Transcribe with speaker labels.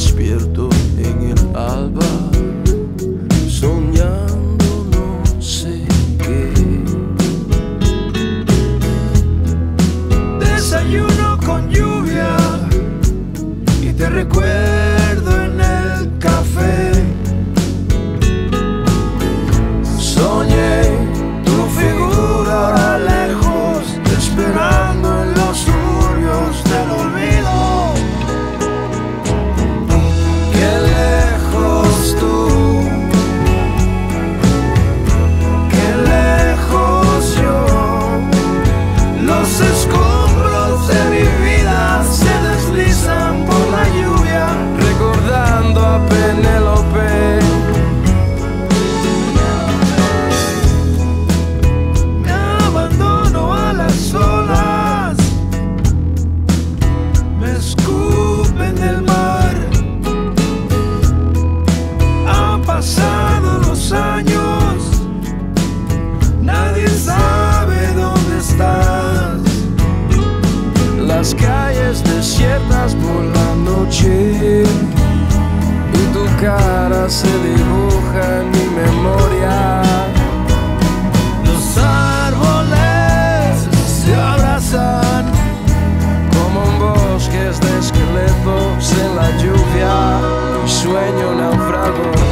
Speaker 1: despierto en el alba, soñando no sé qué.
Speaker 2: Desayuno con lluvia y te recuerdo.
Speaker 1: cara se dibuja en mi memoria.
Speaker 2: Los árboles se abrazan
Speaker 1: como un bosque de esqueletos en la lluvia. Sueño
Speaker 2: náufrago.